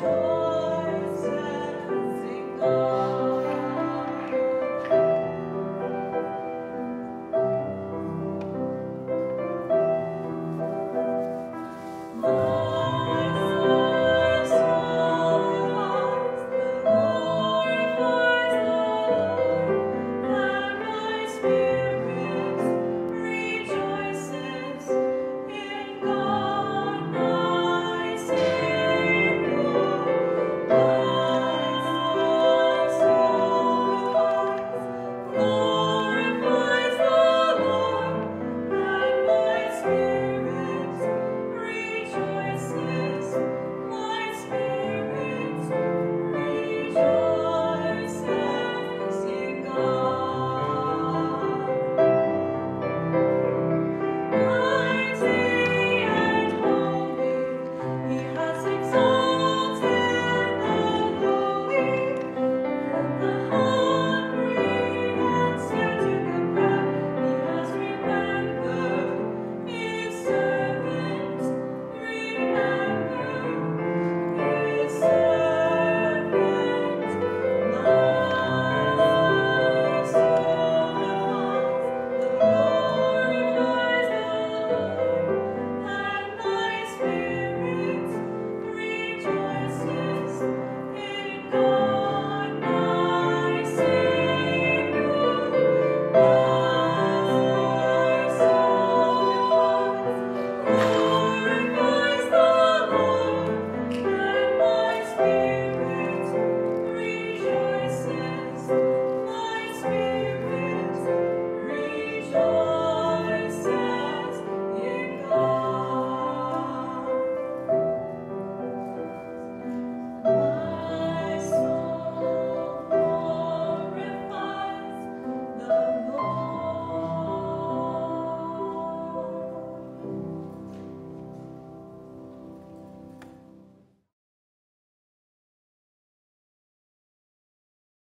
show.